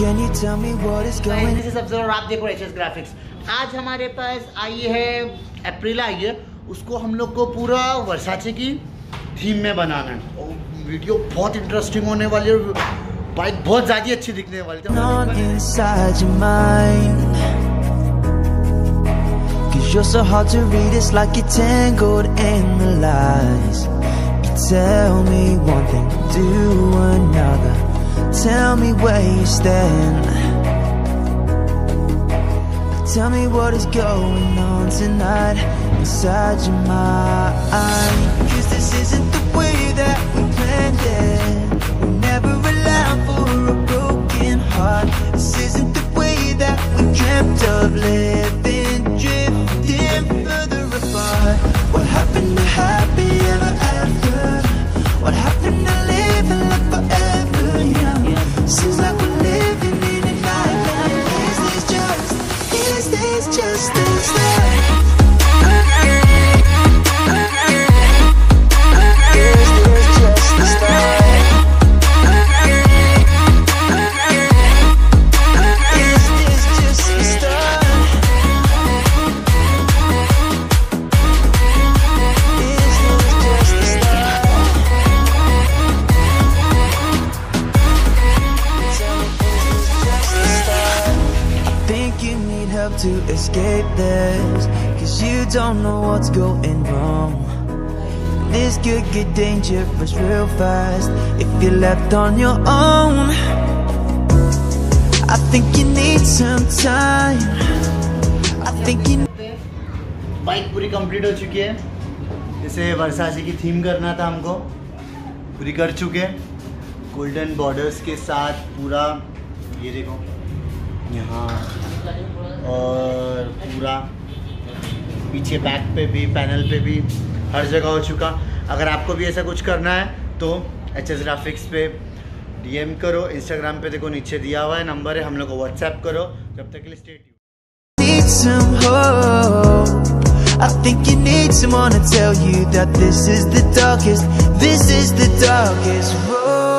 Can you tell me what is going this is observer आप देखो HS graphics आज हमारे पास आई है अप्रैल आई है उसको हम लोग को पूरा वर्साचे की थीम में बनाना है और वीडियो बहुत इंटरेस्टिंग होने वाली है बाइक बहुत ज़्यादा अच्छी दिखने वाली है on inside your mind? You're so hard to read, it's like you're tangled in the lies. You tell me one thing, do another. Tell me where you stand. Tell me what is going on tonight inside your mind. Cause this isn't the way that we planned it. We never allowed for a broken heart. This isn't the way that we dreamt of living, drifting further apart. What happened to happy ever after? What happened to It's just these things. Help to escape this Cause you don't know what's going wrong This could get dangerous real fast If you're left on your own I think you need some time I think you bike पूरी complete हो चुकी है इसे वर्साचे की theme करना था हमको पूरी कर चुके गोल्डन बॉर्डर्स के साथ पूरा ये देखो यहाँ और पूरा पीछे बैक पे भी पैनल पे भी हर जगह हो चुका। अगर आपको भी ऐसा कुछ करना है तो एच एस ग्राफिक्स पे डीएम करो इंस्टाग्राम पे देखो नीचे दिया हुआ है नंबर है हम लोग को व्हाट्सएप करो जब तक के लिए state I think you need someone to tell you that this is the darkest, this is the darkest road.